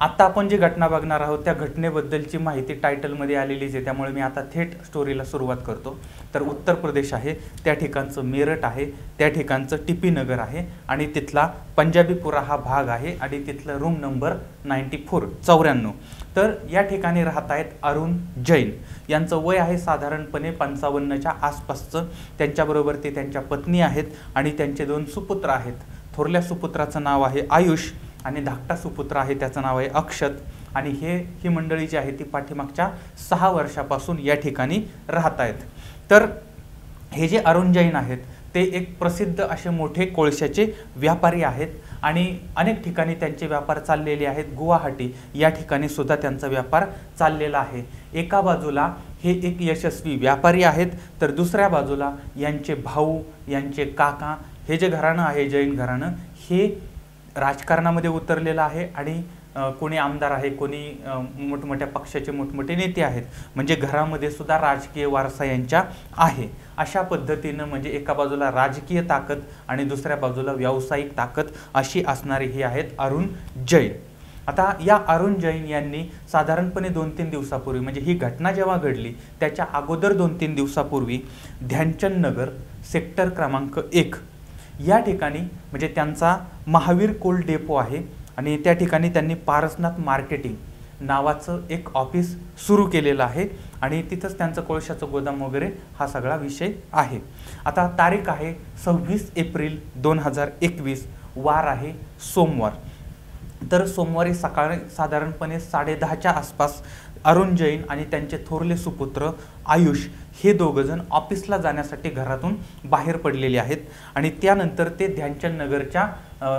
आत्ता आपण जी घटना बघणार आहोत त्या घटनेबद्दलची माहिती टायटलमध्ये आलेलीच आहे त्यामुळे मी आता थेट स्टोरीला सुरुवात करतो. तर उत्तर प्रदेश आहे त्या ठिकाणचं मेरठ आहे त्या ठिकाणचं टिपी नगर आहे आणि तिथला पंजाबीपुरा हा भाग आहे आणि तिथलं रूम नंबर नाईन्टी फोर चौऱ्याण्णव. तर या ठिकाणी राहत आहेत अरुण जैन. यांचं वय आहे साधारणपणे पंचावन्नच्या आसपासचं. त्यांच्याबरोबर ते त्यांच्या पत्नी आहेत आणि त्यांचे दोन सुपुत्र आहेत. थोरल्या सुपुत्राचं नाव आहे आयुष. आणि धाकटा सुपुत्र आहे त्याचं नाव आहे अक्षत. आणि हे ही मंडळी जी आहे ती पाठीमागच्या सहा वर्षापासून या ठिकाणी राहत आहेत तर हे जे अरुण जैन आहेत ते एक प्रसिद्ध असे मोठे कोळशाचे व्यापारी आहेत आणि अनेक ठिकाणी त्यांचे व्यापार चाललेले आहेत. गुवाहाटी या ठिकाणी सुद्धा त्यांचा व्यापार चाललेला आहे. एका बाजूला हे एक यशस्वी व्यापारी आहेत तर दुसऱ्या बाजूला यांचे भाऊ यांचे काका हे जे घराणं आहे जैन घराणं हे राजकारणामध्ये उतरलेलं आहे आणि कोणी आमदार आहे कोणी मोठमोठ्या पक्षाचे मोठमोठे नेते आहेत म्हणजे घरामध्ये सुद्धा राजकीय वारसा यांच्या आहे. अशा पद्धतीनं म्हणजे एका बाजूला राजकीय ताकद आणि दुसऱ्या बाजूला व्यावसायिक ताकद अशी असणारी ही आहेत अरुण जैन. आता या अरुण जैन यांनी साधारणपणे दोन तीन दिवसापूर्वी म्हणजे ही घटना जेव्हा घडली त्याच्या अगोदर दोन तीन दिवसापूर्वी ध्यानचंद नगर सेक्टर क्रमांक एक या ठिकाणी म्हणजे त्यांचा महावीर कोल डेपो आहे आणि त्या ठिकाणी त्यांनी पारसनाथ मार्केटिंग नावाचं एक ऑफिस सुरू केलेलं आहे आणि तिथंच त्यांचं कोळशाचं गोदाम वगैरे हा सगळा विषय आहे. आता तारीख आहे सव्वीस एप्रिल दोन हजार एकवीस वार आहे सोमवार. तर सोमवारी सकाळी साधारणपणे साडेदहाच्या आसपास अरुण जैन आणि त्यांचे थोरले सुपुत्र आयुष हे दोघंजण ऑफिसला जाण्यासाठी घरातून बाहेर पडलेले आहेत. आणि त्यानंतर ते ध्यानचंद नगरच्या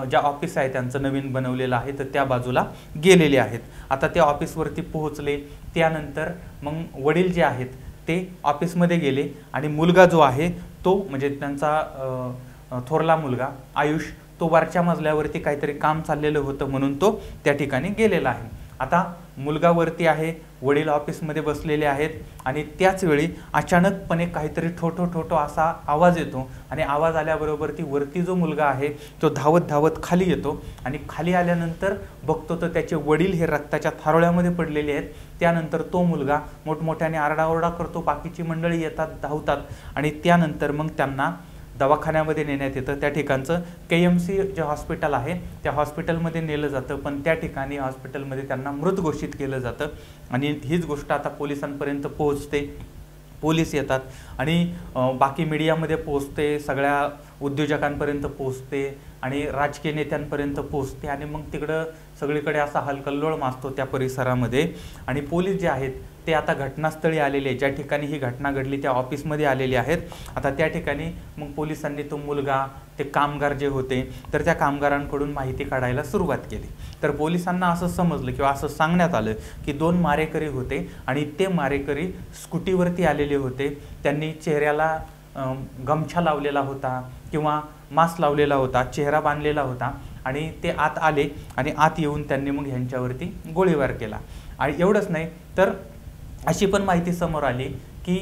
ज्या ऑफिस आहे त्यांचं नवीन बनवलेलं आहे तर त्या बाजूला गेलेले आहेत. आता ते ऑफिसवरती पोहोचले. त्यानंतर मग वडील जे आहेत ते ऑफिसमध्ये गेले. आणि मुलगा जो आहे तो म्हणजे त्यांचा थोरला मुलगा आयुष तो वरच्या मजल्यावरती काहीतरी काम चाललेलं होतं म्हणून तो त्या ठिकाणी गेलेला आहे. आता मुलगा वरती आहे वडील ऑफिसमध्ये बसलेले आहेत आणि त्याचवेळी अचानकपणे काहीतरी ठोठो ठोठो असा आवाज येतो आणि आवाज आल्याबरोबर ती वरती जो मुलगा आहे तो धावत धावत खाली येतो आणि खाली आल्यानंतर बघतो तर त्याचे वडील हे रक्ताच्या थारोळ्यामध्ये पडलेले आहेत. त्यानंतर तो मुलगा मोठमोठ्याने आरडाओरडा करतो बाकीची मंडळी येतात धावतात आणि त्यानंतर मग त्यांना दवाखान्यामध्ये नेण्यात येतं. त्या ठिकाणचं K M C J hospital आहे त्या हॉस्पिटलमध्ये नेलं जातं. पण त्या ठिकाणी हॉस्पिटलमध्ये त्यांना मृत घोषित केलं जातं. आणि हीच गोष्ट आता पोलिसांपर्यंत पोहोचते. पोलीस येतात. आणि बाकी मीडियामध्ये पोहोचते सगळ्या उद्योजकांपर्यंत पोहोचते आणि राजकीय नेत्यांपर्यंत पोहोचते. आणि मग तिकडं सगळीकडे असा हलकल्लोळ माजतो त्या परिसरामध्ये. आणि पोलीस जे आहेत ते आता घटनास्थळी आलेले ज्या ठिकाणी ही घटना घडली त्या ऑफिसमध्ये आलेले आहेत. आता त्या ठिकाणी मग पोलिसांनी तो मुलगा ते कामगार जे होते तर त्या कामगारांकडून माहिती काढायला सुरुवात केली. तर पोलिसांना असं समजलं किंवा असं सांगण्यात आलं की दोन मारेकरी होते आणि ते मारेकरी स्कूटीवरती आलेले होते. त्यांनी चेहऱ्याला गमछा लावलेला होता किंवा मास्क लावलेला होता चेहरा बांधलेला होता आणि ते आत आले आणि आत येऊन त्यांनी मग ह्यांच्यावरती गोळीबार केला. आणि एवढंच नाही तर अशी पण माहिती समोर आली की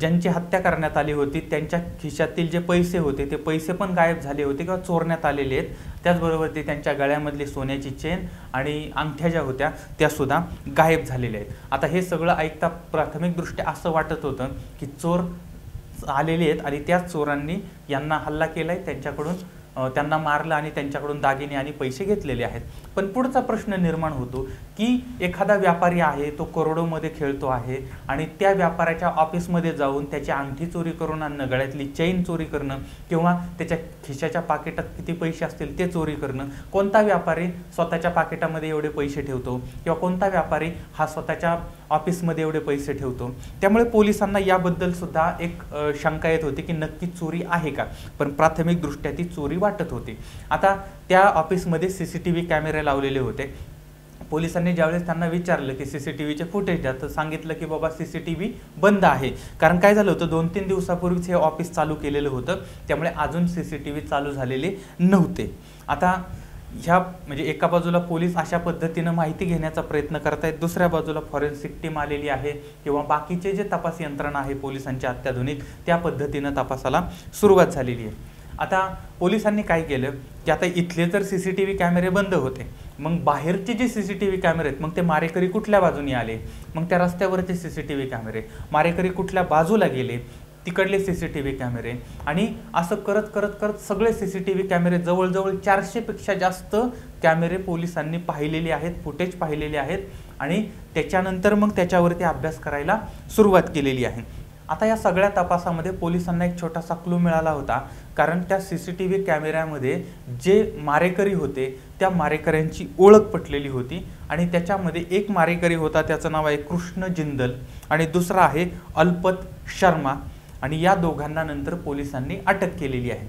ज्यांची हत्या करण्यात आली होती त्यांच्या खिशातील जे पैसे होते ते पैसे पण गायब झाले होते किंवा चोरण्यात आलेले आहेत. त्याचबरोबर ते त्यांच्या गळ्यामधली सोन्याची चेन आणि अंगठ्या ज्या होत्या त्यासुद्धा गायब झालेल्या आहेत. आता हे सगळं ऐकता प्राथमिकदृष्ट्या असं वाटत होतं की चोर आलेले आहेत आणि त्याच चोरांनी यांना हल्ला केला आहे त्यांच्याकडून त्यांना मारलं आणि त्यांच्याकडून दागिने आणि पैसे घेतलेले आहेत. पण पुढचा प्रश्न निर्माण होतो की एखादा व्यापारी आहे तो करोडोमध्ये खेळतो आहे आणि त्या व्यापाऱ्याच्या ऑफिसमध्ये जाऊन त्याची अंगठी चोरी करून आणणं गळ्यातली चैन चोरी करणं किंवा त्याच्या खिशाच्या पाकिटात किती पैसे असतील ते चोरी करणं कोणता व्यापारी स्वतःच्या पाकिटामध्ये एवढे पैसे ठेवतो किंवा कोणता व्यापारी हा स्वतःच्या ऑफिसमध्ये एवढे पैसे ठेवतो? त्यामुळे पोलिसांना याबद्दल सुद्धा एक शंका येत होती की नक्की चोरी आहे का? पण प्राथमिकदृष्ट्या ती चोरी वाटत होती. आता त्या ऑफिसमध्ये सी सी टी व्ही कॅमेरे लावलेले होते. पोलिसांनी ज्यावेळेस त्यांना विचारलं की सी सी टी फुटेज द्या तर सांगितलं की बाबा सी सी टी व्ही बंद आहे. कारण काय झालं होतं दोन तीन दिवसापूर्वीच हे ऑफिस चालू केलेलं होतं. त्यामुळे अजून सी सी टी व्ही चालू झालेले नव्हते. आता ह्या म्हणजे एका बाजूला पोलीस अशा पद्धतीनं माहिती घेण्याचा प्रयत्न करत आहेत दुसऱ्या बाजूला फॉरेन्सिक टीम आलेली आहे किंवा बाकीचे जे तपास यंत्रणा आहे पोलिसांच्या अत्याधुनिक त्या पद्धतीनं तपासाला सुरुवात झालेली आहे. आता पोलिसांनी काय केलं की आता इथले तर सी सी टी व्ही कॅमेरे बंद होते मग बाहेरचे जे सी सी टी व्ही कॅमेरे आहेत मग ते मारेकरी कुठल्या बाजूने आले? मग त्या रस्त्यावरचे सी सी टी व्ही कॅमेरे मारेकरी कुठल्या बाजूला गेले? तिकडले सी सी टी व्ही कॅमेरे आणि असं करत करत करत सगळे सी सी टी व्ही कॅमेरे जवळजवळ चारशेपेक्षा जास्त कॅमेरे पोलिसांनी पाहिलेले आहेत फुटेज पाहिलेले आहेत आणि त्याच्यानंतर मग त्याच्यावरती अभ्यास करायला सुरुवात केलेली आहे. आता या सगळ्या तपासामध्ये पोलिसांना एक छोटासा क्लू मिळाला होता कारण त्या सी सी टी व्ही कॅमेऱ्यामध्ये जे मारेकरी होते त्या मारेकऱ्यांची ओळख पटलेली होती आणि त्याच्यामध्ये एक मारेकरी होता त्याचं नाव आहे कृष्ण जिंदल आणि दुसरा आहे अल्पत शर्मा. आणि या दोघांना नंतर पोलिसांनी अटक केलेली आहे.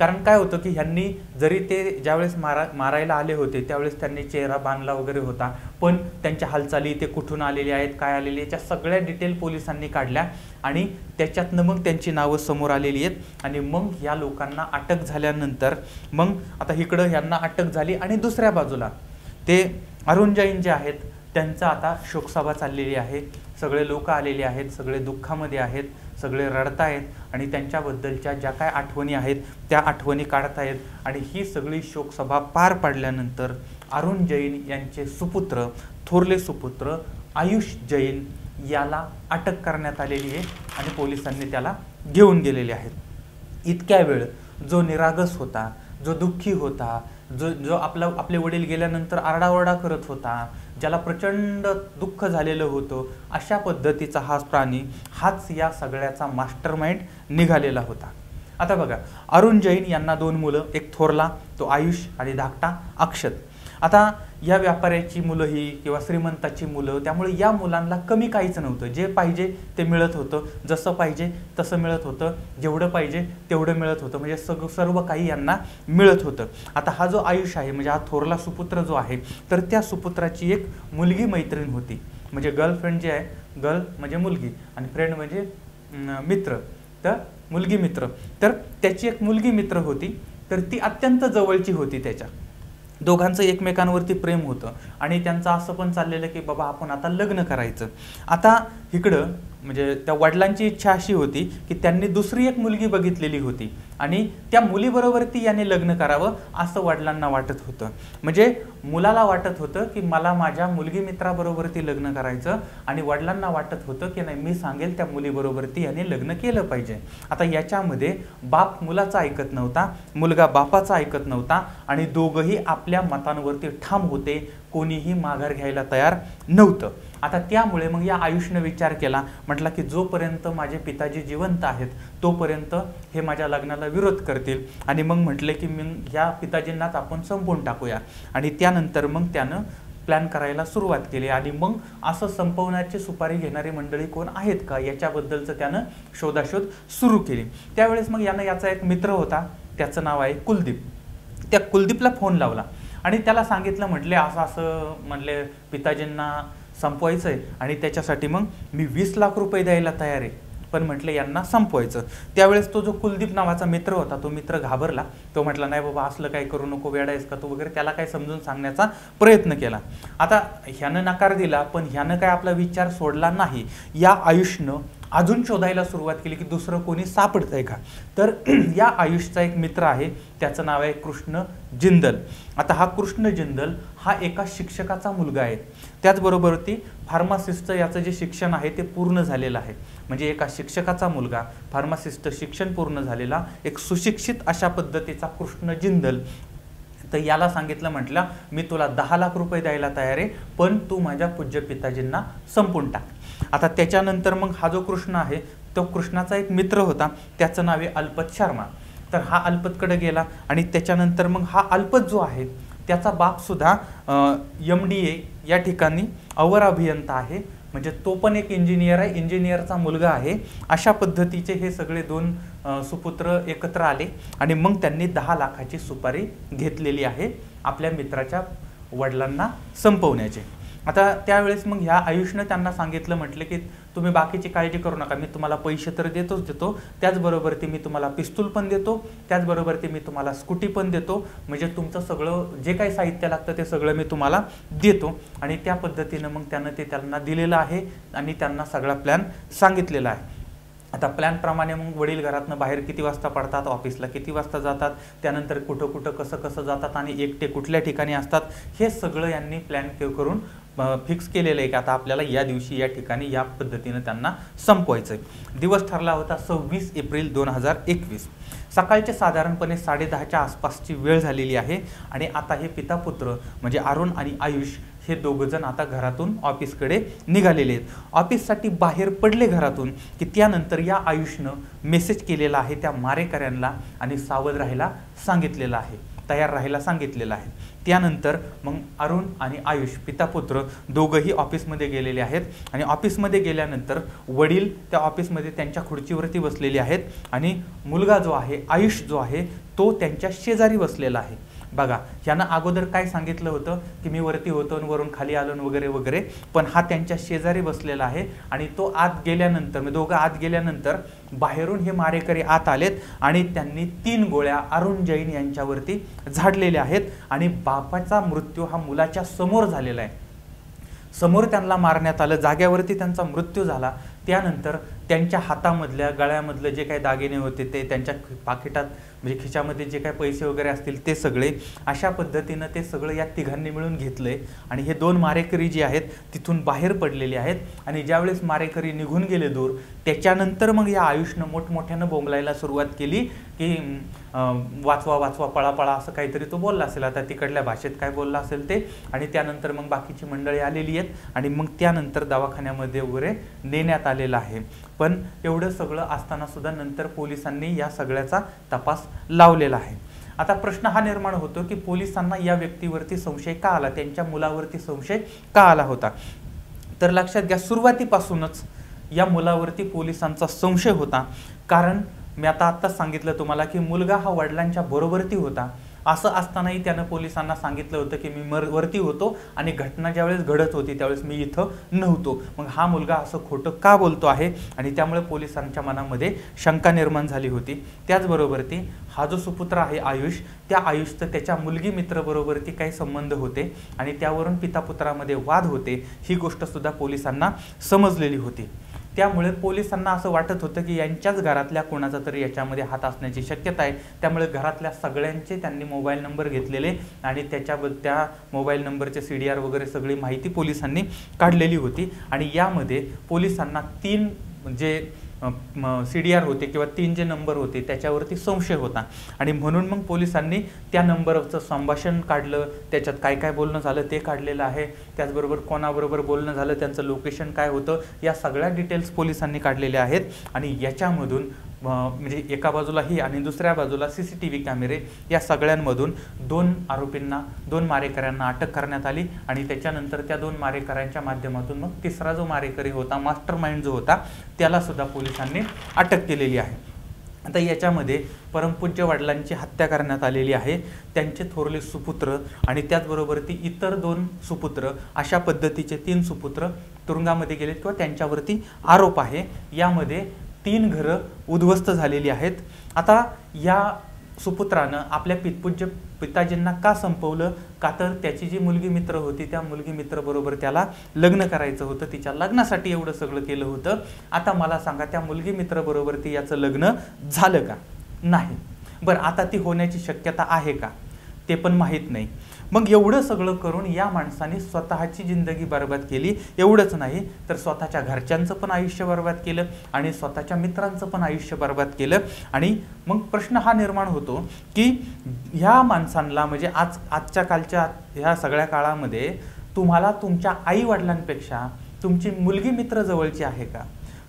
कारण काय होतं की ह्यांनी जरी ते ज्यावेळेस मारा मारायला आले होते त्यावेळेस त्यांनी चेहरा बांधला वगैरे होता. पण त्यांच्या हालचाली ते कुठून आलेले आहेत काय आलेले याच्या सगळ्या डिटेल पोलिसांनी काढल्या आणि त्याच्यातनं मग त्यांची नावं समोर आलेली आहेत. आणि मग या लोकांना अटक झाल्यानंतर मग आता इकडं ह्यांना अटक झाली आणि दुसऱ्या बाजूला ते अरुण जैन जे आहेत त्यांचं आता शोकसभा चाललेली आहे. सगळे लोक आलेले आहेत सगळे दुःखामध्ये आहेत. सगळे रडतायत आणि त्यांच्याबद्दलच्या ज्या काय आठवणी आहेत त्या आठवणी काढतायत. आणि ही सगळी शोकसभा पार पाडल्यानंतर अरुण जैन यांचे सुपुत्र थोरले सुपुत्र आयुष जैन याला अटक करण्यात आलेली आहे आणि पोलिसांनी त्याला घेऊन गेलेले आहेत. इतक्या वेळ जो निरागस होता जो दुःखी होता जो जो आपला आपले वडील गेल्यानंतर आरडाओरडा करत होता ज्याला प्रचंड दुःख झालेलं होतं अशा पद्धतीचा हाच प्राणी हाच या सगळ्याचा मास्टर माइंड निघालेला होता. आता बघा अरुण जैन यांना दोन मुलं एक थोरला तो आयुष आणि धाकटा अक्षत. आता या व्यापाऱ्याची मुलं ही किंवा श्रीमंताची मुलं त्यामुळे या मुलांना कमी काहीच नव्हतं. जे पाहिजे ते मिळत होतं. जसं पाहिजे तसं मिळत होतं. जेवढं पाहिजे तेवढं मिळत होतं. म्हणजे सग सर्व काही यांना मिळत होतं. आता हा जो आयुष आहे म्हणजे हा थोरला सुपुत्र जो आहे तर त्या सुपुत्राची एक मुलगी मैत्रीण होती. म्हणजे गर्लफ्रेंड जी आहे गर्ल म्हणजे मुलगी आणि फ्रेंड म्हणजे मित्र. तर मुलगी मित्र. तर त्याची एक मुलगी मित्र होती. तर ती अत्यंत जवळची होती त्याच्या. दोघांचं एकमेकांवरती प्रेम होतं. आणि त्यांचं असं पण चाललेलं की बाबा आपण आता लग्न करायचं. आता इकडं म्हणजे त्या वडिलांची इच्छा अशी होती की त्यांनी दुसरी एक मुलगी बघितलेली होती. आणि त्या मुलीबरोबर ती याने लग्न करावं असं वडिलांना वाटत होतं. म्हणजे मुलाला वाटत होतं की मला माझ्या मुलगी मित्राबरोबर ती लग्न करायचं आणि वडिलांना वाटत होतं की नाही मी सांगेल त्या मुलीबरोबर ती याने लग्न केलं पाहिजे. आता याच्यामध्ये बाप मुलाचा ऐकत नव्हता मुलगा बापाचा ऐकत नव्हता आणि दोघंही आपल्या मतांवरती ठाम होते कोणीही माघार घ्यायला तयार नव्हतं. आता त्यामुळे मग या आयुष्यनं विचार केला म्हटला की जोपर्यंत माझे पिताजी जिवंत आहेत तोपर्यंत हे माझ्या लग्नाला विरोध करतील. आणि मग म्हटले की मी ह्या पिताजींनाच आपण संपवून टाकूया. आणि त्यानंतर मग त्यानं प्लॅन करायला सुरुवात केली. आणि मग असं संपवण्याची सुपारी घेणारी मंडळी कोण आहेत का? याच्याबद्दलचं त्यानं शोधाशोध सुरू केली. त्यावेळेस मग यानं याचा एक मित्र होता त्याचं नाव आहे कुलदीप. त्या कुलदीपला फोन लावला. आणि त्याला सांगितलं म्हटले असं असं म्हणले पिताजींना संपवायचं आहे आणि त्याच्यासाठी मग मी वीस लाख रुपये द्यायला तयार आहे. पण म्हटलं यांना संपवायचं. त्यावेळेस तो जो कुलदीप नावाचा मित्र होता तो मित्र घाबरला. तो म्हटला नाही बाबा असलं काय करू नको वेडायस का तो? वगैरे त्याला काय समजून सांगण्याचा प्रयत्न केला. आता ह्यानं नकार दिला पण ह्यानं काय आपला विचार सोडला नाही. या आयुष्यनं अजून शोधायला सुरुवात केली की दुसरं कोणी सापडतंय का? तर या आयुषचा एक मित्र आहे त्याचं नाव आहे कृष्ण जिंदल. आता हा कृष्ण जिंदल हा एका शिक्षकाचा मुलगा आहे. त्याचबरोबर ती फार्मासिस्टचं याचं जे शिक्षण आहे ते पूर्ण झालेलं आहे. म्हणजे एका शिक्षकाचा मुलगा फार्मासिस्ट शिक्षण पूर्ण झालेला एक सुशिक्षित अशा पद्धतीचा कृष्ण जिंदल. तर याला सांगितलं म्हटलं मी तुला दहा लाख रुपये द्यायला तयार आहे पण तू माझ्या पूज्य पिताजींना संपून टाक. आता त्याच्यानंतर मग हा जो कृष्ण आहे तो कृष्णाचा एक मित्र होता त्याचं नाव आहे अल्पत शर्मा. तर हा अल्पतकडे गेला आणि त्याच्यानंतर मग हा अल्पत जो आहे त्याचा बापसुद्धा एम डी ए या ठिकाणी अवर अभियंता आहे. म्हणजे तो पण एक इंजिनियर आहे. इंजिनियरचा मुलगा आहे. अशा पद्धतीचे हे सगळे दोन सुपुत्र एकत्र आले आणि मग त्यांनी दहा लाखाची सुपारी घेतलेली आहे आपल्या मित्राच्या वडिलांना संपवण्याचे. आता त्यावेळेस मग ह्या आयुषनं त्यांना सांगितलं म्हटलं की तुम्ही बाकीची काळजी करू नका. मी तुम्हाला पैसे तर देतोच देतो. त्याचबरोबर ती मी तुम्हाला पिस्तूल पण देतो. त्याचबरोबर ती मी तुम्हाला स्कूटी पण देतो. म्हणजे तुमचं सगळं जे काही साहित्य लागतं ते सगळं मी तुम्हाला देतो. आणि त्या पद्धतीनं मग त्यानं ते त्यांना दिलेलं आहे आणि त्यांना सगळा प्लॅन सांगितलेला आहे. आता प्लॅनप्रमाणे मग वडील घरातनं बाहेर किती वाजता पडतात? ऑफिसला किती वाजता जातात? त्यानंतर कुठं कुठं कसं कसं जातात? आणि एकटे कुठल्या ठिकाणी असतात? हे सगळं यांनी प्लॅन करून फिक्स केलेलं आहे की आता आपल्याला या दिवशी या ठिकाणी या पद्धतीनं त्यांना संपवायचं आहे दिवस ठरला होता सव्वीस एप्रिल दोन हजार एकवीस. सकाळचे साधारणपणे साडेदहाच्या आसपासची वेळ झालेली आहे. आणि आता हे पिता पुत्र म्हणजे अरुण आणि आयुष हे दोघंजण आता घरातून ऑफिसकडे निघालेले आहेत. ऑफिससाठी बाहेर पडले घरातून की त्यानंतर या आयुषनं मेसेज केलेला आहे त्या मारेकऱ्यांना आणि सावध राहायला सांगितलेलं आहे. तयार राहायला सांगितलेलं आहे. त्यानंतर मग अरुण आणि आयुष पितापुत्र दोघंही ऑफिसमध्ये गेलेले आहेत आणि ऑफिसमध्ये गेल्यानंतर वडील त्या ऑफिसमध्ये त्यांच्या खुर्चीवरती बसलेले आहेत आणि मुलगा जो आहे आयुष जो आहे तो त्यांच्या शेजारी बसलेला आहे. बघा ह्यानं अगोदर काय सांगितलं होतं? की मी वरती होतो आणि वरून खाली आलो वगैरे वगैरे. पण हा त्यांच्या शेजारी बसलेला आहे आणि तो आत गेल्यानंतर म्हणजे दोघं आत गेल्यानंतर बाहेरून हे मारेकरी आत आलेत आणि त्यांनी तीन गोळ्या अरुण जैन यांच्यावरती झाडलेल्या आहेत आणि बापाचा मृत्यू हा मुलाच्या समोर झालेला आहे. समोर त्यांना मारण्यात आलं जाग्यावरती त्यांचा मृत्यू झाला. त्यानंतर त्यांच्या हातामधल्या गळ्यामधलं जे काही दागिने होते ते त्यांच्या पाकिटात म्हणजे खिच्यामध्ये जे काही पैसे वगैरे असतील ते सगळे अशा पद्धतीनं ते सगळं या तिघांनी मिळून घेतलंय. आणि हे दोन मारेकरी जे आहेत तिथून बाहेर पडलेले आहेत. आणि ज्यावेळेस मारेकरी निघून गेले दूर त्याच्यानंतर मग या आयुषनं मोठमोठ्यानं बोंबलायला सुरुवात केली. की वाचवा वाचवा पळा पळा असं काहीतरी तो बोलला असेल. आता तिकडल्या भाषेत काय बोलला असेल ते. आणि त्यानंतर मग बाकीची मंडळी आलेली आहेत. आणि मग त्यानंतर दवाखान्यामध्ये वगैरे नेण्यात आलेलं आहे. पण एवढं सगळं असताना सुद्धा नंतर पोलिसांनी या सगळ्याचा तपास लावलेला आहे. आता प्रश्न हा निर्माण होतो की पोलिसांना या व्यक्तीवरती संशय का आला? त्यांच्या मुलावरती संशय का आला होता? तर लक्षात घ्या सुरुवातीपासूनच या मुलावरती पोलिसांचा संशय होता. कारण मी आता आत्ताच सांगितलं तुम्हाला की मुलगा हा वडिलांच्या बरोबरती होता. असं असतानाही त्यानं पोलिसांना सांगितलं होतं की मी मर वरती होतो आणि घटना ज्यावेळेस घडत होती त्यावेळेस मी इथं नव्हतो. मग हा मुलगा असं खोटं का बोलतो आहे? आणि त्यामुळे पोलिसांच्या मनामध्ये शंका निर्माण झाली होती. त्याचबरोबर ती हा जो सुपुत्र आहे आयुष त्या आयुषचं त्याच्या मुलगी मित्रबरोबरती काही संबंध होते आणि त्यावरून पितापुत्रामध्ये वाद होते ही गोष्टसुद्धा पोलिसांना समजलेली होती. त्यामुळे पोलिसांना असं वाटत होतं की यांच्याच घरातल्या कोणाचा तरी याच्यामध्ये हात असण्याची शक्यता आहे. त्यामुळे घरातल्या सगळ्यांचे त्यांनी मोबाईल नंबर घेतलेले आणि त्याच्याबद्दल त्या मोबाईल नंबरचे सी डी आर वगैरे सगळी माहिती पोलिसांनी काढलेली होती. आणि यामध्ये पोलिसांना तीन जे सी डी आर होते किंवा तीन जे नंबर होते त्याच्यावरती संशय होता. आणि म्हणून मग पोलिसांनी त्या नंबरचं संभाषण काढलं. त्याच्यात काय काय बोलणं झालं ते काढलेलं आहे. त्याचबरोबर कोणाबरोबर बोलणं झालं त्यांचं लोकेशन काय होतं या सगळ्या डिटेल्स पोलिसांनी काढलेल्या आहेत. आणि याच्यामधून म्हणजे एका बाजूला ही आणि दुसऱ्या बाजूला सी सी टी व्ही कॅमेरे या सगळ्यांमधून दोन आरोपींना दोन मारेकऱ्यांना अटक करण्यात आली आणि त्याच्यानंतर त्या दोन मारेकऱ्यांच्या माध्यमातून मग तिसरा जो मारेकरी होता मास्टर माइंड जो होता त्याला सुद्धा पोलिसांनी अटक केलेली आहे. आता याच्यामध्ये परमपूज्य वडिलांची हत्या करण्यात आलेली आहे त्यांचे थोरले सुपुत्र आणि त्याचबरोबर ती इतर दोन सुपुत्र अशा पद्धतीचे तीन सुपुत्र तुरुंगामध्ये गेलेत किंवा त्यांच्यावरती आरोप आहे. यामध्ये तीन घरं उद्ध्वस्त झालेली आहेत. आता या सुपुत्रानं आपल्या पितपूज्य पिताजींना का संपवलं? का तर त्याची जी मुलगी मित्र होती त्या मुलगी मित्रबरोबर त्याला लग्न करायचं होतं. तिच्या लग्नासाठी एवढं सगळं केलं होतं. आता मला सांगा त्या मुलगी मित्रबरोबर ती याचं लग्न झालं का? नाही. बरं आता ती होण्याची शक्यता आहे का? ते पण माहीत नाही. मग एवढं सगळं करून या माणसाने स्वतःची जिंदगी बरबाद केली. एवढंच नाही तर स्वतःच्या घरच्यांचं पण आयुष्य बरबाद केलं आणि स्वतःच्या मित्रांचं पण आयुष्य बरबाद केलं. आणि मग प्रश्न हा निर्माण होतो की ह्या माणसांना म्हणजे आज आजच्या कालच्या ह्या सगळ्या काळामध्ये तुम्हाला तुमच्या आई वडिलांपेक्षा तुमची मुलगी मित्र जवळची आहे का?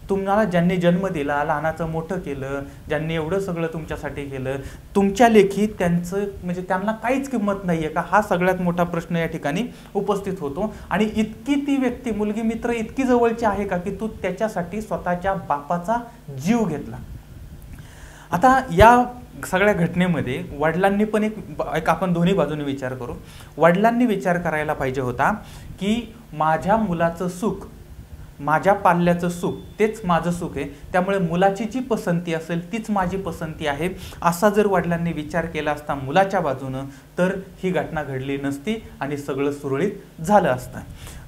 तुम्हाला ज्यांनी जन्म दिला लहानाचं मोठं केलं ज्यांनी एवढं सगळं तुमच्यासाठी केलं तुमच्या लेखी त्यांचं म्हणजे त्यांना काहीच किंमत नाही आहे का? हा सगळ्यात मोठा प्रश्न या ठिकाणी उपस्थित होतो. आणि इतकी ती व्यक्ती मुलगी मित्र इतकी जवळची आहे का की तू त्याच्यासाठी स्वतःच्या बापाचा जीव घेतला? आता या सगळ्या घटनेमध्ये वडिलांनी पण एक एक आपण दोन्ही बाजूने विचार करू. वडिलांनी विचार करायला पाहिजे होता की माझ्या मुलाचं सुख माझ्या पाल्याचं सुख तेच माझं सुख आहे. त्यामुळे मुलाची जी पसंती असेल तीच माझी पसंती आहे. असा जर वडिलांनी विचार केला असता मुलाच्या बाजूनं तर ही घटना घडली नसती आणि सगळं सुरळीत झालं असतं.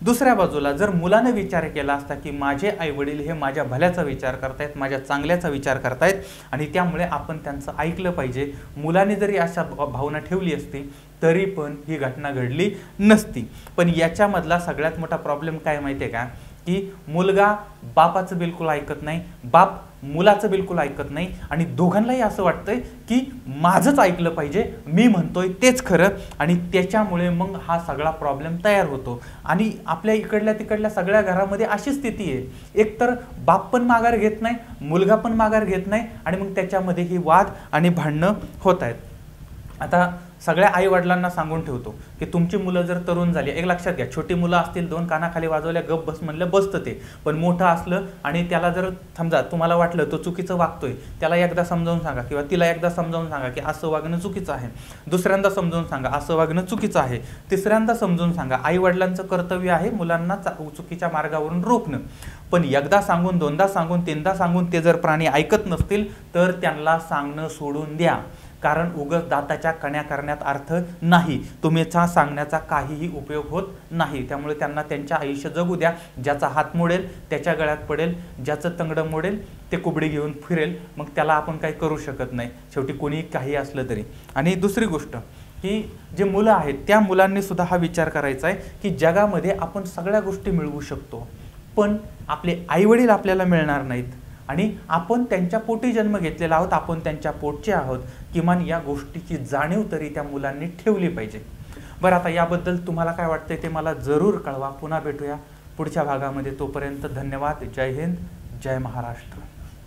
दुसऱ्या बाजूला जर मुलानं विचार केला असता की माझे आईवडील हे माझ्या भल्याचा विचार करतायत माझ्या चांगल्याचा विचार करतायत आणि त्यामुळे आपण त्यांचं ऐकलं पाहिजे. मुलाने जरी अशा भावना ठेवली असती तरी पण ही घटना घडली नसती. पण याच्यामधला सगळ्यात मोठा प्रॉब्लेम काय माहिती आहे का? की मुलगा बापाचं बिलकुल ऐकत नाही बाप मुलाचं बिलकुल ऐकत नाही आणि दोघांनाही असं वाटतंय की माझंच ऐकलं पाहिजे मी म्हणतोय तेच खरं आणि त्याच्यामुळे मग हा सगळा प्रॉब्लेम तयार होतो. आणि आपल्या इकडल्या तिकडल्या सगळ्या घरामध्ये अशी स्थिती आहे. एकतर बाप पण माघार घेत नाही मुलगा पण माघार घेत नाही आणि मग त्याच्यामध्ये ही वाद आणि भांडणं होत आहेत. आता सगळ्या आई वडिलांना सांगून ठेवतो की तुमची मुलं जर तरुण झाली एक लक्षात घ्या छोटी मुलं असतील दोन कानाखाली वाजवल्या गप बस म्हणलं बसतं ते. पण मोठं असलं आणि त्याला जर समजा तुम्हाला वाटलं तो चुकीचं वागतोय त्याला एकदा समजावून सांगा किंवा तिला एकदा समजावून सांगा की असं वागणं चुकीचं आहे. दुसऱ्यांदा समजावून सांगा असं वागणं चुकीचं आहे. तिसऱ्यांदा समजावून सांगा आई वडिलांचं कर्तव्य आहे मुलांना चा- चुकीच्या मार्गावरून रोखणं. पण एकदा सांगून दोनदा सांगून तीनदा सांगून ते जर प्राणी ऐकत नसतील तर त्यांना सांगणं सोडून द्या. कारण उगत दाताच्या कण्या करण्यात अर्थ नाही. तुम्हीचा सांगण्याचा काहीही उपयोग होत नाही. त्यामुळे त्यांना त्यांच्या आयुष्य जगू द्या. ज्याचा हात मोडेल त्याच्या गळ्यात पडेल ज्याचं तंगडं मोडेल ते कुबडी घेऊन फिरेल. मग त्याला आपण काही करू शकत नाही. शेवटी कोणी काही असलं तरी. आणि दुसरी गोष्ट की जे मुलं आहेत त्या मुलांनी सुद्धा हा विचार करायचा आहे की जगामध्ये आपण सगळ्या गोष्टी मिळवू शकतो. पण आपले आईवडील आपल्याला मिळणार नाहीत. आणि आपण त्यांच्या पोटी जन्म घेतलेला आहोत आपण त्यांच्या पोटचे आहोत. किमान या गोष्टीची जाणीव तरी त्या मुलांनी ठेवली पाहिजे. बरं आता याबद्दल तुम्हाला काय वाटतंय ते मला जरूर कळवा. पुन्हा भेटूया पुढच्या भागामध्ये. तोपर्यंत धन्यवाद. जय हिंद. जय महाराष्ट्र.